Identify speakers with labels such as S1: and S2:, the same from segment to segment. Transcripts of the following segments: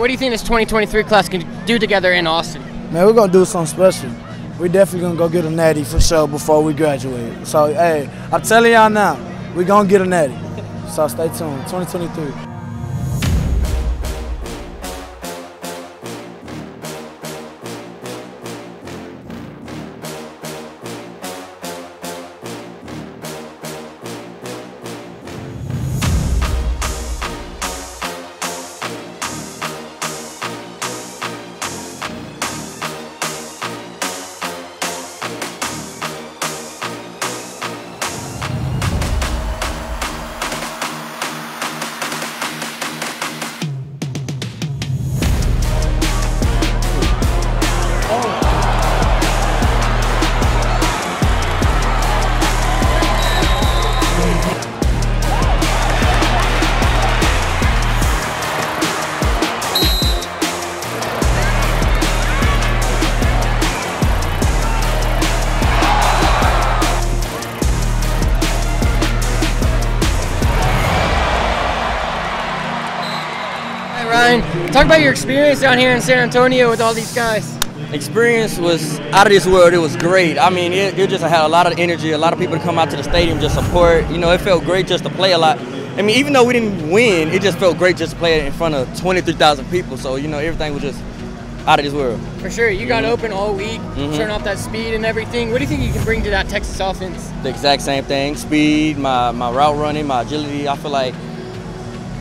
S1: what do you think this 2023 class can do together in Austin?
S2: Man, we're gonna do something special. We're definitely gonna go get a natty for sure before we graduate. So hey, I'm telling y'all now, we gonna get a natty. So stay tuned. 2023.
S1: Talk about your experience down here in San Antonio with all these guys.
S3: Experience was out of this world. It was great. I mean, it, it just had a lot of energy. A lot of people to come out to the stadium just support. You know, it felt great just to play a lot. I mean, even though we didn't win, it just felt great just to play in front of 23,000 people. So, you know, everything was just out of this world.
S1: For sure. You got mm-hmm. open all week, mm-hmm. turn off that speed and everything. What do you think you can bring to that Texas offense?
S3: The exact same thing. Speed, my, my route running, my agility. I feel like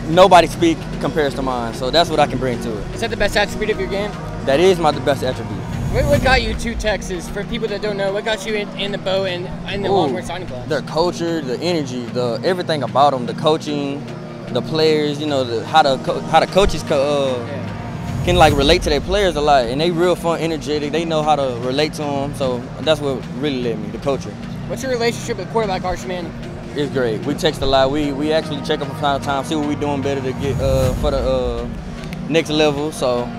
S3: nobody's speed compares to mine. So that's what I can bring to it.
S1: Is that the best attribute of your game?
S3: That is my best attribute.
S1: What, what got you to Texas? For people that don't know, what got you in, in the bow and in the Ooh, Longhorn signing class?
S3: Their culture, the energy, the everything about them, the coaching, the players. You know, the, how the how the coaches co- uh, yeah. can like relate to their players a lot, and they real fun, energetic. They know how to relate to them. So that's what really led me, the culture.
S1: What's your relationship with quarterback Arch Manning?
S3: It's great. We text a lot. We we actually check up from time to time, see what we're doing better to get uh, for the uh, next level. So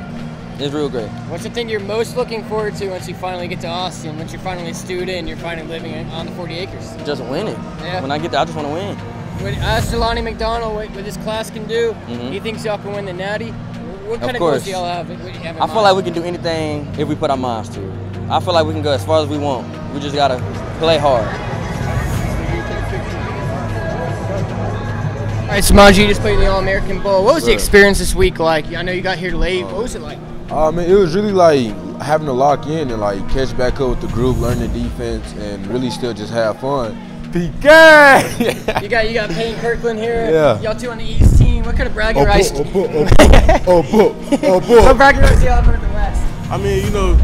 S3: it's real great.
S1: What's the thing you're most looking forward to once you finally get to Austin? Once you're finally a student and you're finally living on the 40 acres?
S3: Just winning. Yeah. When I get there, I just want to win.
S1: What ask Jelani McDonald what, what, this class can do. Mm-hmm. He thinks y'all can win the Natty. What kind of, of goals y'all have? have
S3: I feel like we can do anything if we put our minds to it. I feel like we can go as far as we want. We just gotta play hard.
S1: All right, Samaji, you just played in the All-American Bowl. What was the experience this week like? I know you got here late. What was it like?
S4: Uh, I mean, it was really like having to lock in and like catch back up with the group, learn the defense, and really still just have fun.
S1: PK! you got you got Payton Kirkland here. Yeah. Y'all two on the East team. What kind of bragging rights? Oh, boy, oh, boy, oh, boy, oh, boy. What bragging rights do y'all have in the West?
S5: I mean, you know,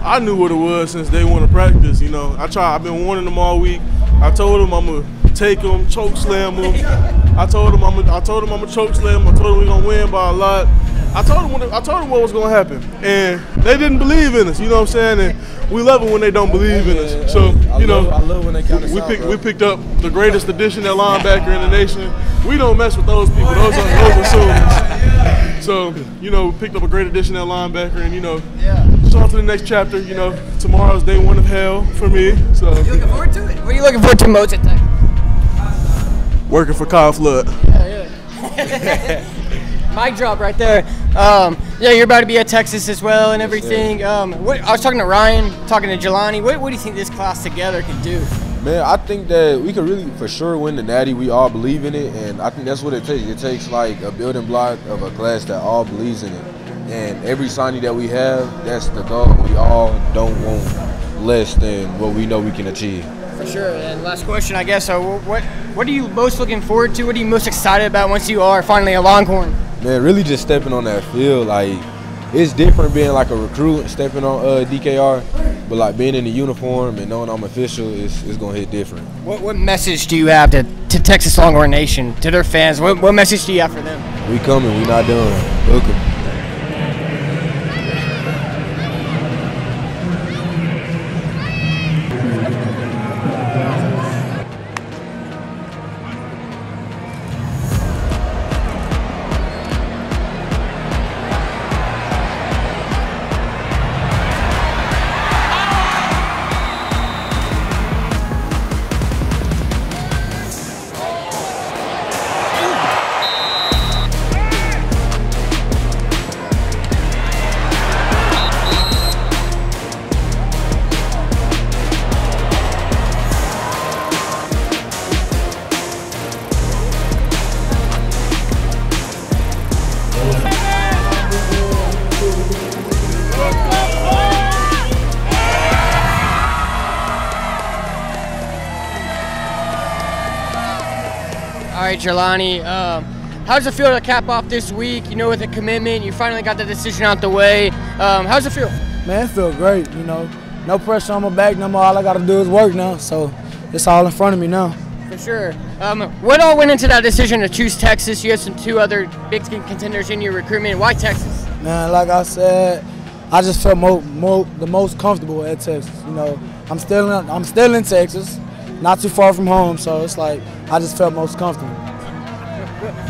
S5: I knew what it was since day one of practice. You know, I try. I've been warning them all week. I told them I'm gonna take him, choke slam him. I told him I'm a, I told him I'm a choke slam. I told him we're gonna win by a lot. I told him what, I told him what was gonna happen, and they didn't believe in us. You know what I'm saying? And we love it when they don't believe in us. So you know,
S4: I love when they kind of
S5: we picked we picked up the greatest addition at linebacker in the nation. We don't mess with those people. Those are those assumers. So you know, we picked up a great addition at linebacker, and you know, just on to the next chapter. You know, tomorrow's day one of hell for me. So
S1: you looking forward to it? What are you looking forward to most at time?
S5: Working for Kyle Flood.
S1: Yeah, yeah. Mic drop right there. Um, yeah, you're about to be at Texas as well and everything. Um, what, I was talking to Ryan, talking to Jelani. What, what do you think this class together can do?
S4: Man, I think that we could really for sure win the Natty. We all believe in it, and I think that's what it takes. It takes like a building block of a class that all believes in it. And every signing that we have, that's the goal. We all don't want less than what we know we can achieve.
S1: For sure. And last question, I guess. So, what what are you most looking forward to? What are you most excited about once you are finally a Longhorn?
S4: Man, really just stepping on that field. Like, it's different being like a recruit and stepping on uh, DKR, but like being in the uniform and knowing I'm official is is gonna hit different.
S1: What what message do you have to, to Texas Longhorn Nation, to their fans? What, what message do you have for them?
S4: We coming. We not done. Look
S1: right, Jelani. Um, how does it feel to cap off this week? You know, with a commitment, you finally got the decision out the way. Um, how does it feel?
S2: Man, it feel great. You know, no pressure on my back no more. All I gotta do is work now. So it's all in front of me now.
S1: For sure. Um, what all went into that decision to choose Texas? You have some two other big contenders in your recruitment. Why Texas?
S2: Man, like I said, I just felt mo- mo- the most comfortable at Texas. You know, I'm still in, I'm still in Texas, not too far from home, so it's like I just felt most comfortable.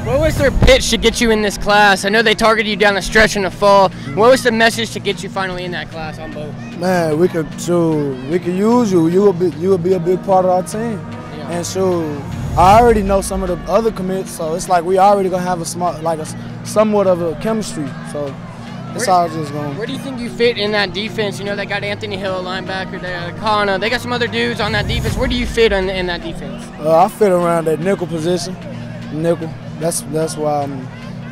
S1: What was their pitch to get you in this class? I know they targeted you down the stretch in the fall. What was the message to get you finally in that class on both?
S2: Man, we could so we could use you. You will be you will be a big part of our team.
S1: Yeah.
S2: And so I already know some of the other commits, so it's like we already gonna have a smart like a somewhat of a chemistry. So it's
S1: Where-
S2: all just going.
S1: Where do you think you fit in that defense? You know, they got Anthony Hill, linebacker, they got Kana, they got some other dudes on that defense. Where do you fit in, in that defense?
S2: Uh, I fit around that nickel position, nickel. That's that's why I'm.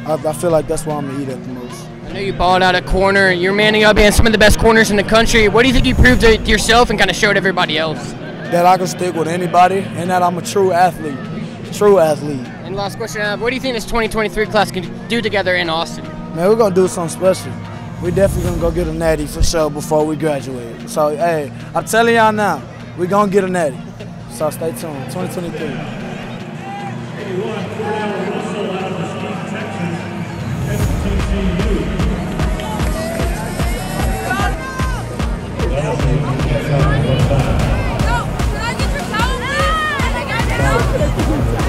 S2: I, I feel like that's why I'm gonna eat at the most.
S1: I know you balled out a corner. You're manning up being some of the best corners in the country. What do you think you proved to yourself and kind of showed everybody else?
S2: That I can stick with anybody, and that I'm a true athlete, true athlete.
S1: And last question I have, what do you think this 2023 class can do together in Austin?
S2: Man, we're gonna do something special. We definitely gonna go get a natty for sure before we graduate. So hey, I'm telling y'all now, we gonna get a natty. So stay tuned. 2023.
S6: Can I get your towel, please?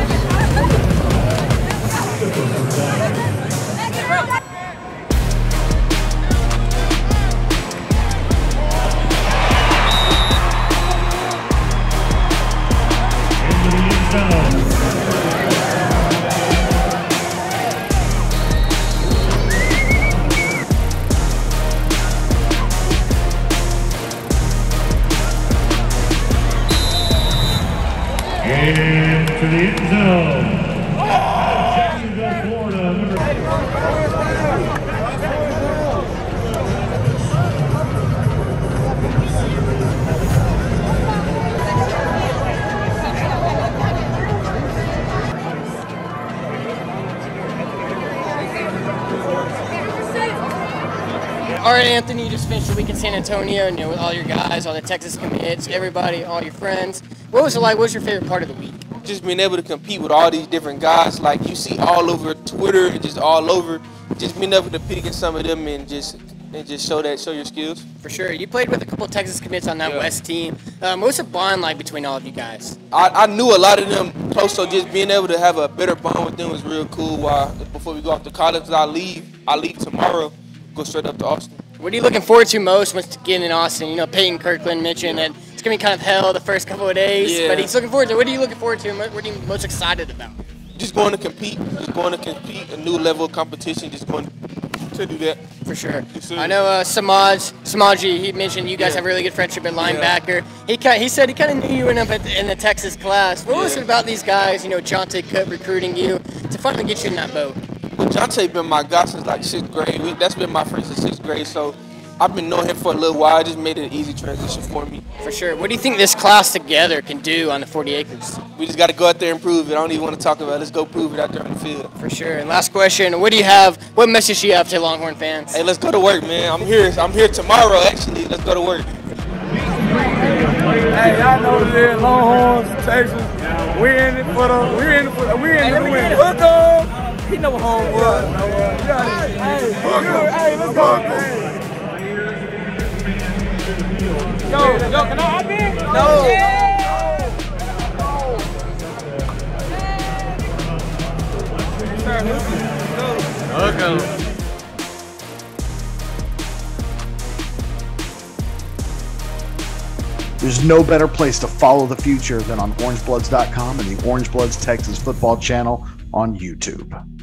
S7: Into the end zone.
S1: Anthony, you just finished the week in San Antonio, you know, with all your guys, all the Texas commits, everybody, all your friends. What was it like? What was your favorite part of the week?
S8: just being able to compete with all these different guys like you see all over Twitter and just all over, just being able to pick at some of them and just and just show that show your skills.
S1: For sure. You played with a couple Texas commits on that
S8: Yeah.
S1: West team. Um, was the bond like between all of you guys?
S8: I, I knew a lot of them close, so just being able to have a better bond with them was real cool. While before we go off to college, I leave, I leave tomorrow, go straight up to Austin.
S1: What are you looking forward to most once getting in Austin? You know, Payton Kirkland mentioned that it's going to be kind of hell the first couple of days,
S8: Yeah.
S1: but he's looking forward to What are you looking forward to? What what are you most excited about?
S8: Just going to compete, just going to compete, a new level of competition, just going to do that.
S1: For sure. I know uh, Samaj, Samaji, he mentioned you guys
S8: Yeah.
S1: have a really good friendship at linebacker. He ki- he said he kind of knew you in, up at the, in the Texas class. What was it about these guys, you know, Jonte Cook recruiting you to finally get you in that boat?
S8: Well, Jonte been my guy since like sixth grade. We, that's been my friend since sixth grade. So I've been knowing him for a little while. It just made it an easy transition for me.
S1: For sure. What do you think this class together can do on the 40 acres?
S8: We just got to go out there and prove it. I don't even want to talk about it. Let's go prove it out there on the field.
S1: For sure. And last question, what do you have, what message do you have to Longhorn fans?
S8: Hey, let's go to work, man. I'm here. I'm here tomorrow, actually. Let's go to work.
S2: Hey, y'all know what it is, Longhorns, Texas. we're in it for the, we in it for, we're in it to win. Look up. He know home was. Hey, hey, let's go. Hey. Yo, yo, can I hop in? No.
S9: There's no better place to follow the future than on orangebloods.com and the Orange Bloods Texas football channel on YouTube.